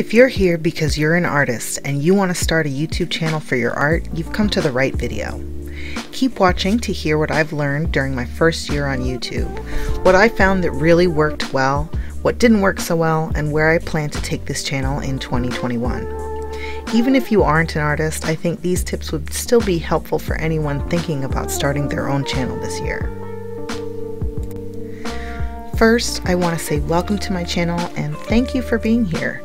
If you're here because you're an artist and you want to start a YouTube channel for your art, you've come to the right video. Keep watching to hear what I've learned during my first year on YouTube, what I found that really worked well, what didn't work so well, and where I plan to take this channel in 2021. Even if you aren't an artist, I think these tips would still be helpful for anyone thinking about starting their own channel this year. First, I want to say welcome to my channel and thank you for being here.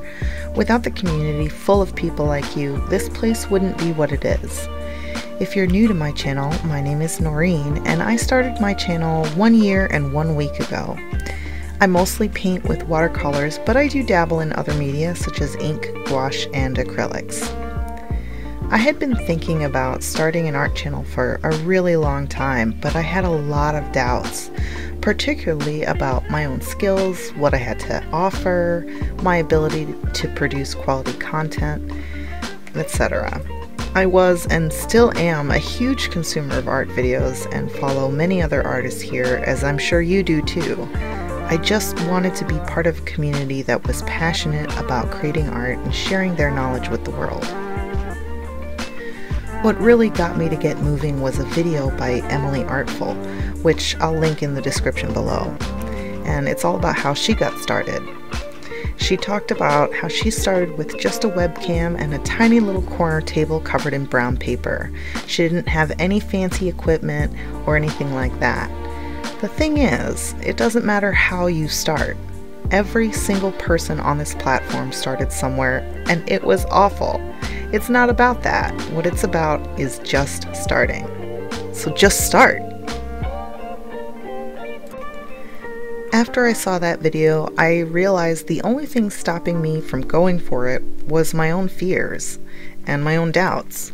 Without the community full of people like you, this place wouldn't be what it is. If you're new to my channel, my name is Noreen and I started my channel one year and one week ago. I mostly paint with watercolors, but I do dabble in other media such as ink, gouache, and acrylics. I had been thinking about starting an art channel for a really long time, but I had a lot of doubts particularly about my own skills, what I had to offer, my ability to produce quality content, etc. I was and still am a huge consumer of art videos and follow many other artists here, as I'm sure you do too. I just wanted to be part of a community that was passionate about creating art and sharing their knowledge with the world. What really got me to get moving was a video by Emily Artful, which I'll link in the description below. And it's all about how she got started. She talked about how she started with just a webcam and a tiny little corner table covered in brown paper. She didn't have any fancy equipment or anything like that. The thing is, it doesn't matter how you start. Every single person on this platform started somewhere, and it was awful. It's not about that. What it's about is just starting. So just start. After I saw that video, I realized the only thing stopping me from going for it was my own fears and my own doubts.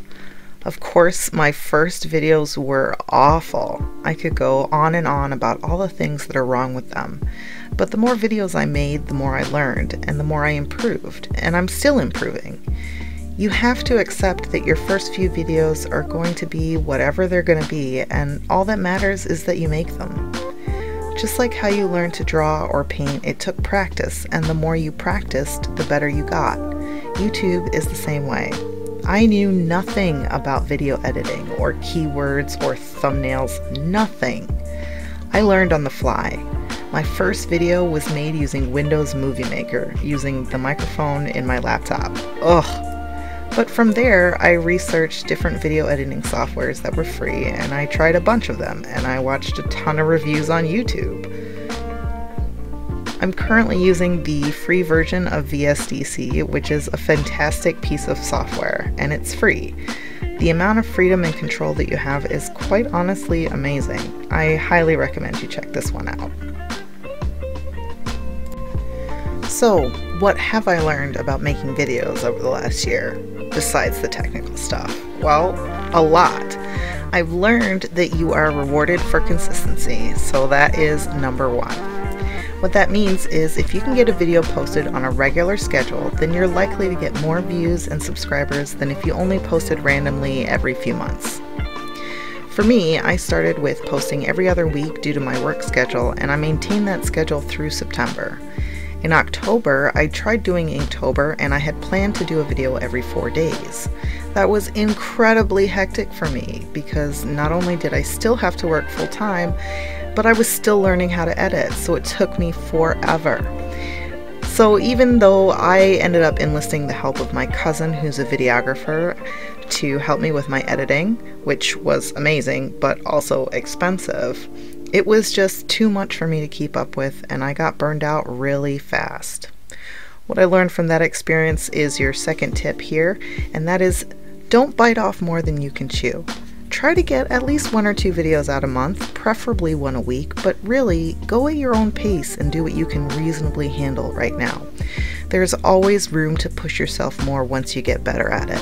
Of course, my first videos were awful. I could go on and on about all the things that are wrong with them. But the more videos I made, the more I learned, and the more I improved, and I'm still improving. You have to accept that your first few videos are going to be whatever they're going to be, and all that matters is that you make them. Just like how you learn to draw or paint, it took practice, and the more you practiced, the better you got. YouTube is the same way. I knew nothing about video editing or keywords or thumbnails, nothing. I learned on the fly. My first video was made using Windows Movie Maker, using the microphone in my laptop. Ugh, but from there, I researched different video editing softwares that were free, and I tried a bunch of them, and I watched a ton of reviews on YouTube. I'm currently using the free version of VSDC, which is a fantastic piece of software, and it's free. The amount of freedom and control that you have is quite honestly amazing. I highly recommend you check this one out. So, what have I learned about making videos over the last year? Besides the technical stuff? Well, a lot. I've learned that you are rewarded for consistency, so that is number one. What that means is if you can get a video posted on a regular schedule, then you're likely to get more views and subscribers than if you only posted randomly every few months. For me, I started with posting every other week due to my work schedule, and I maintained that schedule through September. In October, I tried doing Inktober and I had planned to do a video every four days. That was incredibly hectic for me because not only did I still have to work full time, but I was still learning how to edit, so it took me forever. So even though I ended up enlisting the help of my cousin, who's a videographer, to help me with my editing, which was amazing but also expensive, it was just too much for me to keep up with, and I got burned out really fast. What I learned from that experience is your second tip here, and that is don't bite off more than you can chew. Try to get at least one or two videos out a month, preferably one a week, but really go at your own pace and do what you can reasonably handle right now. There's always room to push yourself more once you get better at it.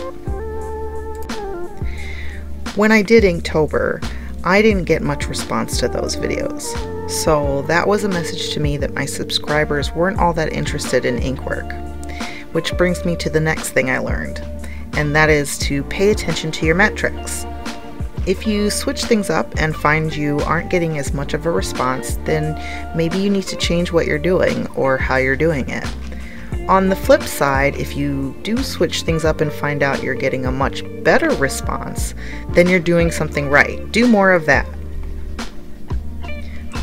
When I did Inktober, I didn't get much response to those videos. So that was a message to me that my subscribers weren't all that interested in ink work. Which brings me to the next thing I learned, and that is to pay attention to your metrics. If you switch things up and find you aren't getting as much of a response, then maybe you need to change what you're doing or how you're doing it. On the flip side, if you do switch things up and find out you're getting a much better response, then you're doing something right. Do more of that.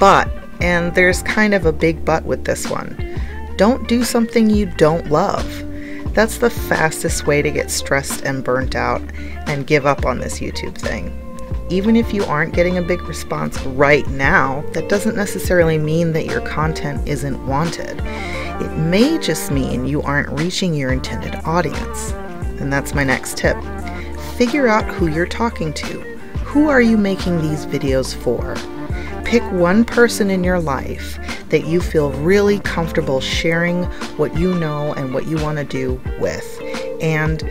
But, and there's kind of a big but with this one, don't do something you don't love. That's the fastest way to get stressed and burnt out and give up on this YouTube thing. Even if you aren't getting a big response right now, that doesn't necessarily mean that your content isn't wanted. It may just mean you aren't reaching your intended audience. And that's my next tip. Figure out who you're talking to. Who are you making these videos for? Pick one person in your life that you feel really comfortable sharing what you know and what you want to do with. And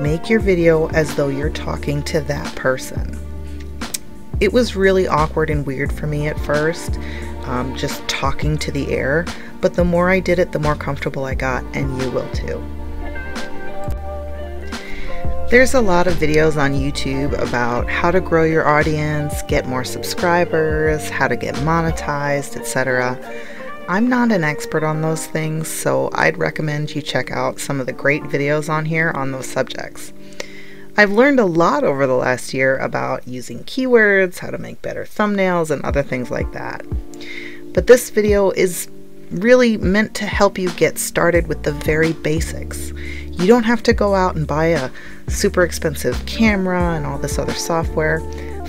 make your video as though you're talking to that person. It was really awkward and weird for me at first, um, just talking to the air. But the more I did it, the more comfortable I got, and you will too. There's a lot of videos on YouTube about how to grow your audience, get more subscribers, how to get monetized, etc. I'm not an expert on those things, so I'd recommend you check out some of the great videos on here on those subjects. I've learned a lot over the last year about using keywords, how to make better thumbnails, and other things like that. But this video is really meant to help you get started with the very basics. You don't have to go out and buy a super expensive camera and all this other software.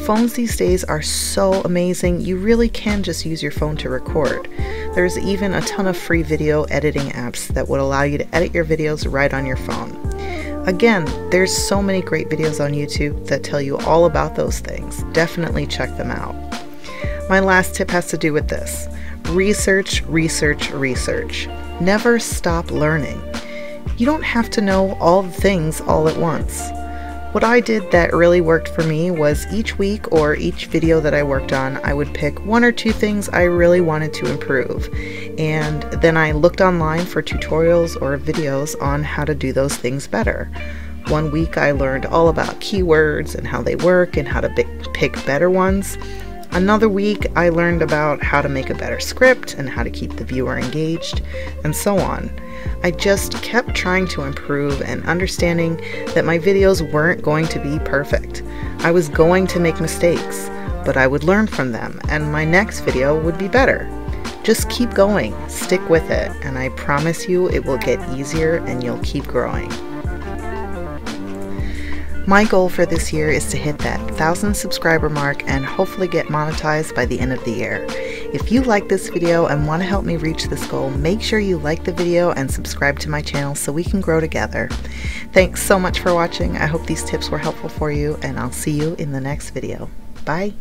Phones these days are so amazing, you really can just use your phone to record. There's even a ton of free video editing apps that would allow you to edit your videos right on your phone. Again, there's so many great videos on YouTube that tell you all about those things. Definitely check them out. My last tip has to do with this. Research, research, research. Never stop learning. You don't have to know all the things all at once. What I did that really worked for me was each week or each video that I worked on, I would pick one or two things I really wanted to improve. And then I looked online for tutorials or videos on how to do those things better. One week I learned all about keywords and how they work and how to pick better ones. Another week, I learned about how to make a better script and how to keep the viewer engaged, and so on. I just kept trying to improve and understanding that my videos weren't going to be perfect. I was going to make mistakes, but I would learn from them, and my next video would be better. Just keep going, stick with it, and I promise you it will get easier and you'll keep growing. My goal for this year is to hit that 1000 subscriber mark and hopefully get monetized by the end of the year. If you like this video and want to help me reach this goal, make sure you like the video and subscribe to my channel so we can grow together. Thanks so much for watching. I hope these tips were helpful for you and I'll see you in the next video. Bye.